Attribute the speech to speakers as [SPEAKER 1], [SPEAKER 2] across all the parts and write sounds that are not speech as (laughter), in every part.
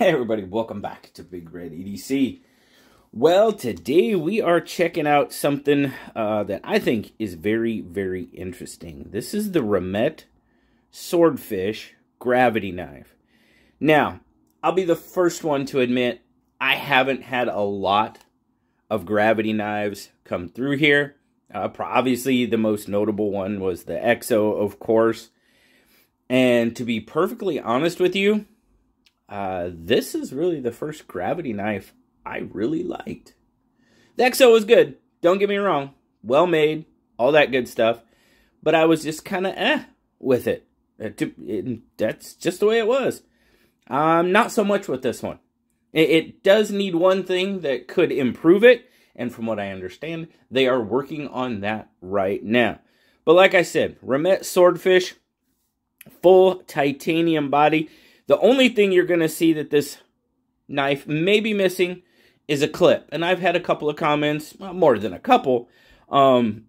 [SPEAKER 1] Hey everybody, welcome back to Big Red EDC. Well, today we are checking out something uh, that I think is very, very interesting. This is the Remette Swordfish Gravity Knife. Now, I'll be the first one to admit I haven't had a lot of gravity knives come through here. Uh, obviously, the most notable one was the EXO, of course. And to be perfectly honest with you, uh, this is really the first gravity knife I really liked. The EXO was good, don't get me wrong. Well made, all that good stuff. But I was just kind of eh with it. It, it. That's just the way it was. Um, not so much with this one. It, it does need one thing that could improve it, and from what I understand, they are working on that right now. But like I said, Remette Swordfish, full titanium body. The only thing you're going to see that this knife may be missing is a clip. And I've had a couple of comments, well, more than a couple, um,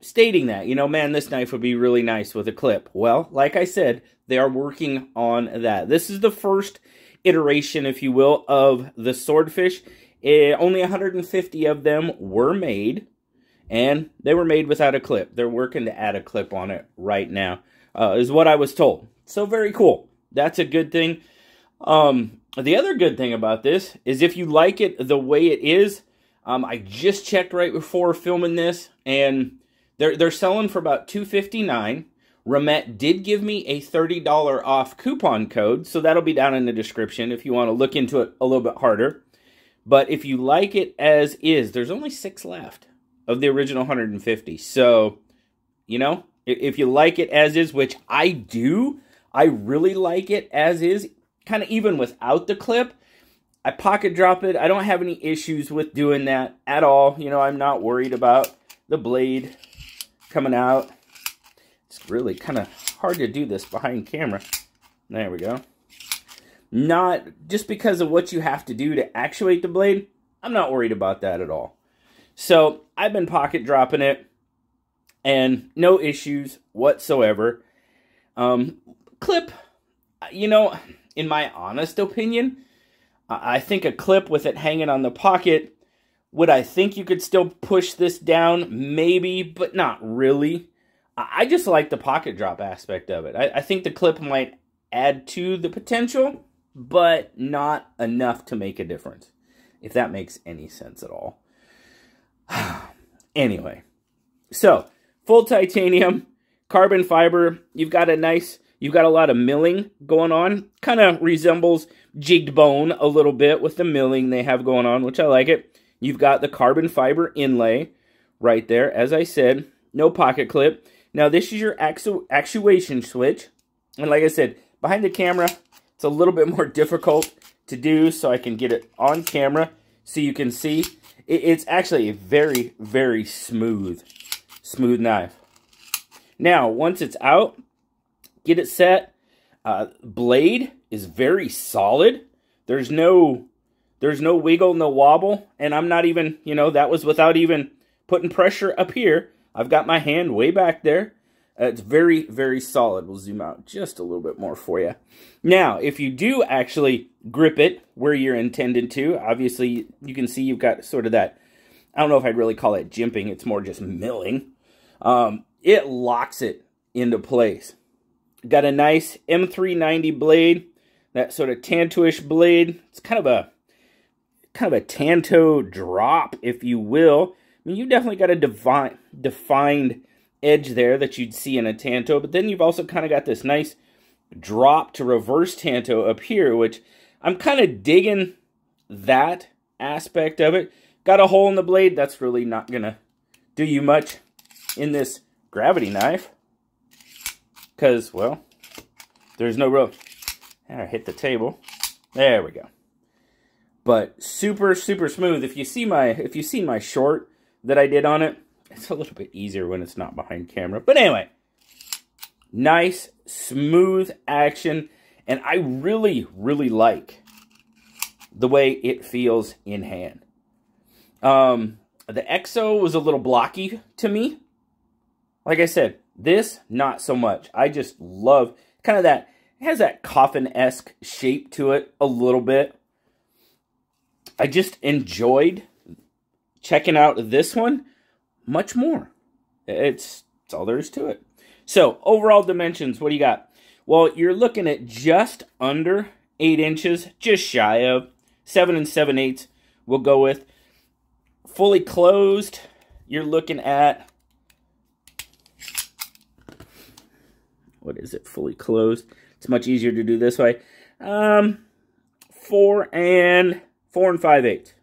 [SPEAKER 1] stating that, you know, man, this knife would be really nice with a clip. Well, like I said, they are working on that. This is the first iteration, if you will, of the swordfish. It, eh, only 150 of them were made, and they were made without a clip. They're working to add a clip on it right now, uh, is what I was told. So very cool. That's a good thing. Um, the other good thing about this is if you like it the way it is, um, I just checked right before filming this, and they're they're selling for about 259 Remette did give me a $30 off coupon code, so that'll be down in the description if you want to look into it a little bit harder. But if you like it as is, there's only six left of the original 150. So, you know, if you like it as is, which I do, I really like it as is, kind of even without the clip. I pocket drop it. I don't have any issues with doing that at all. You know, I'm not worried about the blade coming out it's really kind of hard to do this behind camera. There we go. Not just because of what you have to do to actuate the blade, I'm not worried about that at all. So I've been pocket dropping it and no issues whatsoever. Um, clip, you know, in my honest opinion, I think a clip with it hanging on the pocket, would I think you could still push this down? Maybe, but not really. I just like the pocket drop aspect of it. I, I think the clip might add to the potential, but not enough to make a difference, if that makes any sense at all. (sighs) anyway, so full titanium, carbon fiber. You've got a nice, you've got a lot of milling going on. Kind of resembles jigged bone a little bit with the milling they have going on, which I like it. You've got the carbon fiber inlay right there. As I said, no pocket clip. Now, this is your actu actuation switch. And like I said, behind the camera, it's a little bit more (laughs) difficult to do so I can get it on camera so you can see. It's actually a very, very smooth, smooth knife. Now, once it's out, get it set. Uh, blade is very solid. There's no, there's no wiggle, no wobble. And I'm not even, you know, that was without even putting pressure up here. I've got my hand way back there. Uh, it's very, very solid. We'll zoom out just a little bit more for you. Now, if you do actually grip it where you're intended to, obviously you can see you've got sort of that, I don't know if I'd really call it jimping, it's more just milling. Um, it locks it into place. Got a nice M390 blade, that sort of tanto-ish blade. It's kind of a kind of a tanto drop, if you will. I mean, you definitely got a defined, defined edge there that you'd see in a Tanto, but then you've also kind of got this nice drop to reverse Tanto up here, which I'm kind of digging that aspect of it. Got a hole in the blade, that's really not going to do you much in this gravity knife. Because, well, there's no real... I hit the table. There we go. But super, super smooth. If you see my, if you see my short, that I did on it. It's a little bit easier when it's not behind camera. But anyway, nice, smooth action. And I really, really like the way it feels in hand. Um, the EXO was a little blocky to me. Like I said, this, not so much. I just love kind of that It has that coffin-esque shape to it a little bit. I just enjoyed checking out this one much more. It's, it's all there is to it. So, overall dimensions, what do you got? Well, you're looking at just under 8 inches, just shy of 7 and 7 eighths we'll go with. Fully closed, you're looking at what is it? Fully closed. It's much easier to do this way. Um four and four and five eight.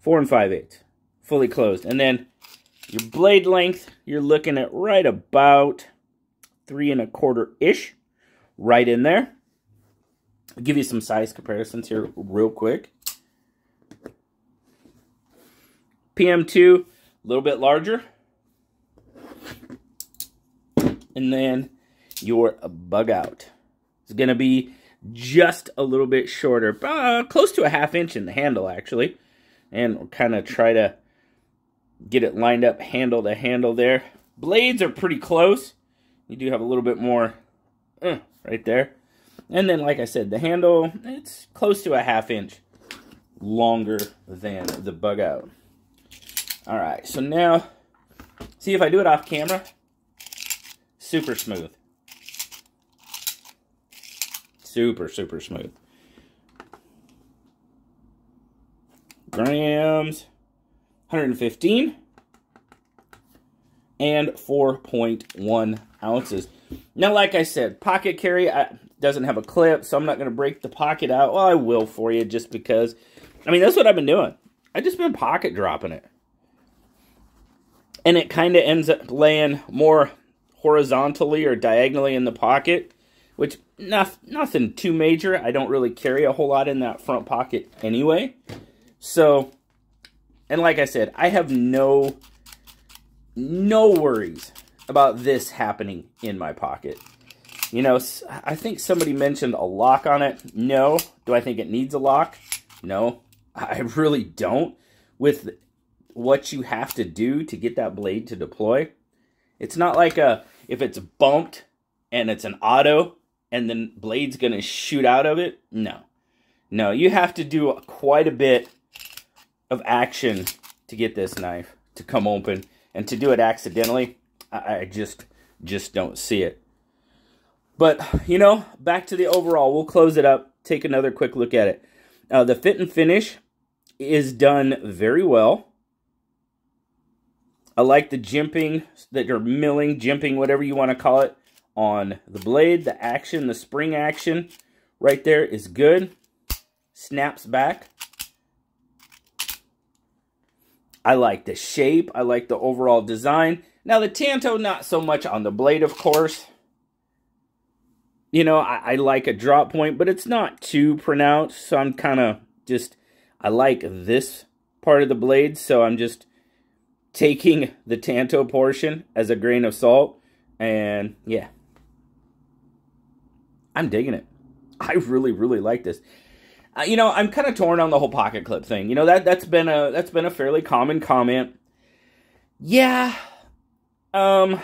[SPEAKER 1] Four and five eight fully closed. And then your blade length you're looking at right about three and a quarter ish right in there. I'll give you some size comparisons here real quick. PM2 a little bit larger. And then your bug out is going to be just a little bit shorter, uh, close to a half inch in the handle actually. And we'll kind of try to get it lined up handle to handle there. Blades are pretty close. You do have a little bit more uh, right there. And then, like I said, the handle, it's close to a half inch longer than the bug out. All right, so now, see if I do it off camera, super smooth. Super, super smooth. Grams, 115 and 4.1 ounces. Now, like I said, pocket carry I, doesn't have a clip, so I'm not going to break the pocket out. Well, I will for you just because. I mean, that's what I've been doing. I've just been pocket dropping it. And it kind of ends up laying more horizontally or diagonally in the pocket, which not, nothing too major. I don't really carry a whole lot in that front pocket anyway. So, and like I said, I have no, no worries about this happening in my pocket. You know, I think somebody mentioned a lock on it. No. Do I think it needs a lock? No. I really don't. With what you have to do to get that blade to deploy, it's not like a if it's bumped and it's an auto and then blade's going to shoot out of it. No. No, you have to do quite a bit of action to get this knife to come open. And to do it accidentally, I, I just just don't see it. But, you know, back to the overall. We'll close it up, take another quick look at it. Uh, the fit and finish is done very well. I like the jimping that you're milling, jimping, whatever you want to call it, on the blade. The action, the spring action right there is good. Snaps back. I like the shape. I like the overall design. Now, the Tanto, not so much on the blade, of course. You know, I, I like a drop point, but it's not too pronounced. So I'm kind of just, I like this part of the blade. So I'm just taking the Tanto portion as a grain of salt. And yeah, I'm digging it. (laughs) I really, really like this. Uh, you know, I'm kind of torn on the whole pocket clip thing. You know that that's been a that's been a fairly common comment. Yeah, um,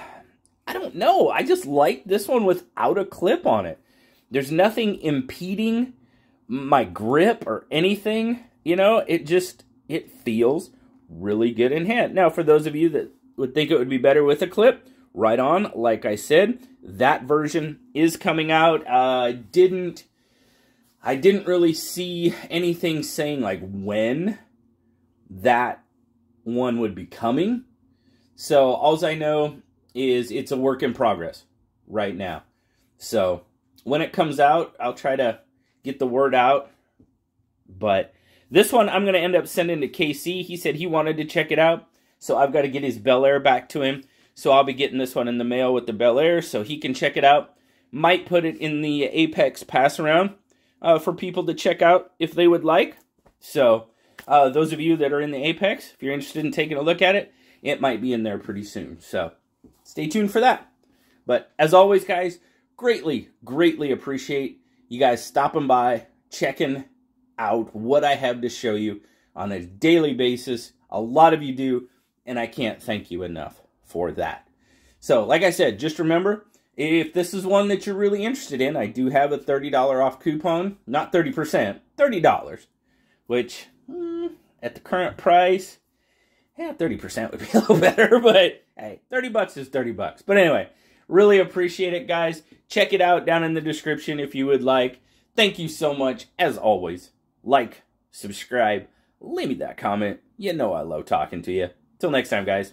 [SPEAKER 1] I don't know. I just like this one without a clip on it. There's nothing impeding my grip or anything. You know, it just it feels really good in hand. Now, for those of you that would think it would be better with a clip, right on. Like I said, that version is coming out. Uh, didn't I didn't really see anything saying like when that one would be coming. So all I know is it's a work in progress right now. So when it comes out, I'll try to get the word out. But this one I'm going to end up sending to KC. He said he wanted to check it out. So I've got to get his Bel Air back to him. So I'll be getting this one in the mail with the Bel Air so he can check it out. Might put it in the Apex pass around uh, for people to check out if they would like. So uh, those of you that are in the Apex, if you're interested in taking a look at it, it might be in there pretty soon. So stay tuned for that. But as always, guys, greatly, greatly appreciate you guys stopping by, checking out what I have to show you on a daily basis. A lot of you do, and I can't thank you enough for that. So, like I said, just remember if this is one that you're really interested in, I do have a $30 off coupon. Not 30%, $30. Which, mm, at the current price, yeah, 30% would be (laughs) a little better. But hey, 30 bucks is 30 bucks. But anyway, really appreciate it, guys. Check it out down in the description if you would like. Thank you so much, as always. Like, subscribe, leave me that comment. You know I love talking to you. Till next time, guys.